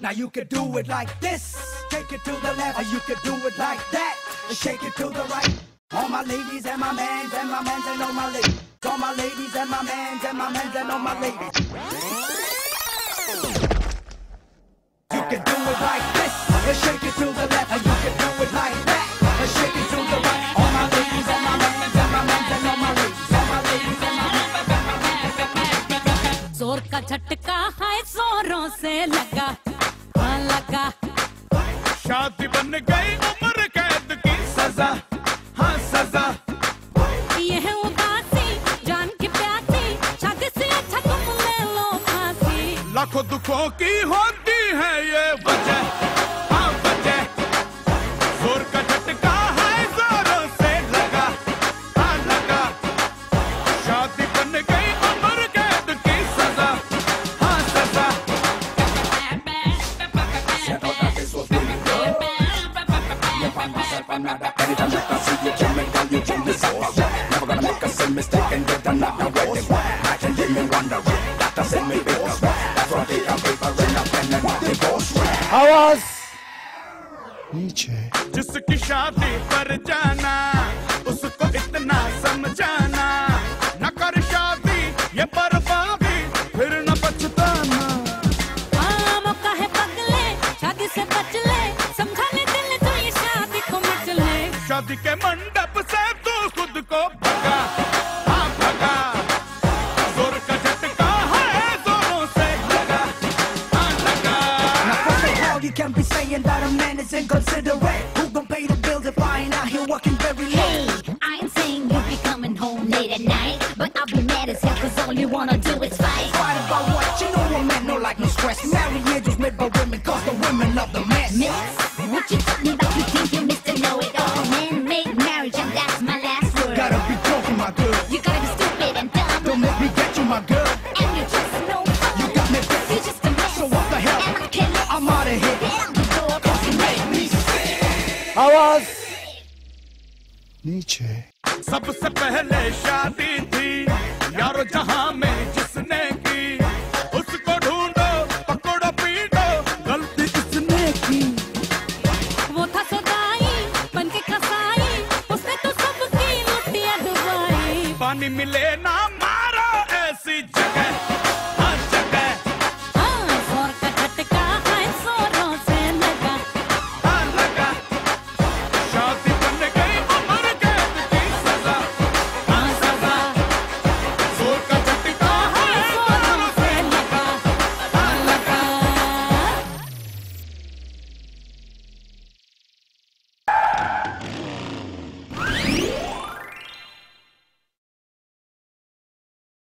Now you can do it like this. Take it to the left, or you can do it like that. Shake it to the right. All my ladies and my mans and my mans and all my ladies. All my ladies and my mans and my mans and all my ladies. You can do it like this. Shake it to the left, or you can do it like that. Shake it to the right. All my ladies and my mans and my mans and all my ladies. All my ladies and my mans. जोर का झटका है जोरों से लगा हाँ लगा शादी बन गई उम्र कैद की सजा। हाँ सजा। ये है उदासी जान की प्यासी शादी से अच्छा तुम ले लो फांसी लाखों दुखों की होती है ये वजह। नीचे। जिसकी शादी पर जाना उसको इतना समझाना। न कर शादी ये पर फिर शादी के मंडप से तू खुद को भगा हाँ भगा जोर का झटका है जोरों से लगा हाँ लगा Now first of all, you can't be saying that a man is inconsiderate. Who gon' pay the bills if I ain't out here working very late? I ain't saying you'll be coming home late at night, but I'll be mad as hell cause all you wanna do my girl. and you just know. You got me You're busy. just a mess. So what the hell? And I can't let I'm out of here. get out the door cause you make me आवाज़ नीचे सबसे पहले शादी थी यारो जहाँ में जिसने की